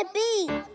the beat.